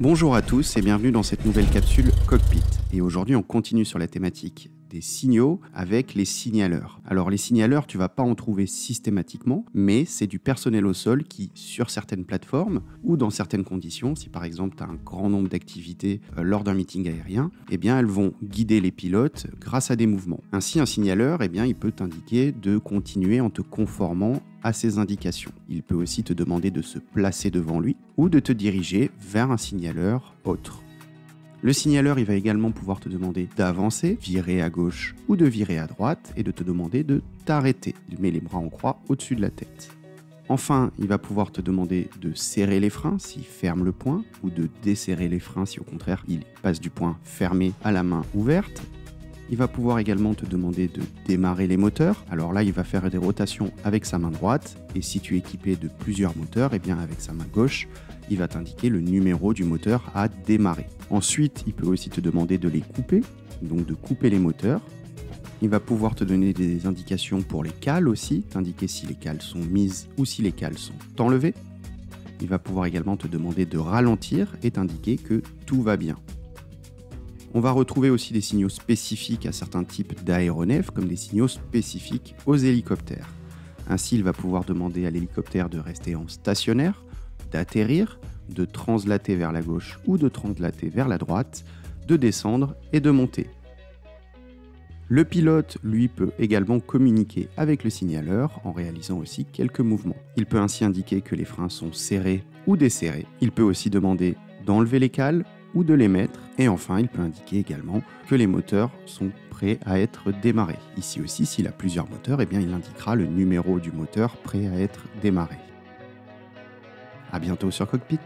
Bonjour à tous et bienvenue dans cette nouvelle capsule Cockpit. Et aujourd'hui, on continue sur la thématique des signaux avec les signaleurs. Alors les signaleurs, tu vas pas en trouver systématiquement, mais c'est du personnel au sol qui, sur certaines plateformes ou dans certaines conditions, si par exemple tu as un grand nombre d'activités euh, lors d'un meeting aérien, eh bien elles vont guider les pilotes grâce à des mouvements. Ainsi, un signaleur, eh bien, il peut t'indiquer de continuer en te conformant à ses indications. Il peut aussi te demander de se placer devant lui ou de te diriger vers un signaleur autre. Le signaleur, il va également pouvoir te demander d'avancer, virer à gauche ou de virer à droite et de te demander de t'arrêter. Il met les bras en croix au-dessus de la tête. Enfin, il va pouvoir te demander de serrer les freins s'il ferme le poing ou de desserrer les freins si au contraire il passe du poing fermé à la main ouverte. Il va pouvoir également te demander de démarrer les moteurs. Alors là, il va faire des rotations avec sa main droite. Et si tu es équipé de plusieurs moteurs, eh bien avec sa main gauche, il va t'indiquer le numéro du moteur à démarrer. Ensuite, il peut aussi te demander de les couper, donc de couper les moteurs. Il va pouvoir te donner des indications pour les cales aussi, t'indiquer si les cales sont mises ou si les cales sont enlevées. Il va pouvoir également te demander de ralentir et t'indiquer que tout va bien. On va retrouver aussi des signaux spécifiques à certains types d'aéronefs, comme des signaux spécifiques aux hélicoptères. Ainsi, il va pouvoir demander à l'hélicoptère de rester en stationnaire, d'atterrir, de translater vers la gauche ou de translater vers la droite, de descendre et de monter. Le pilote, lui, peut également communiquer avec le signaleur en réalisant aussi quelques mouvements. Il peut ainsi indiquer que les freins sont serrés ou desserrés. Il peut aussi demander d'enlever les cales ou de les mettre. Et enfin, il peut indiquer également que les moteurs sont prêts à être démarrés. Ici aussi, s'il a plusieurs moteurs, eh bien, il indiquera le numéro du moteur prêt à être démarré. A bientôt sur Cockpit.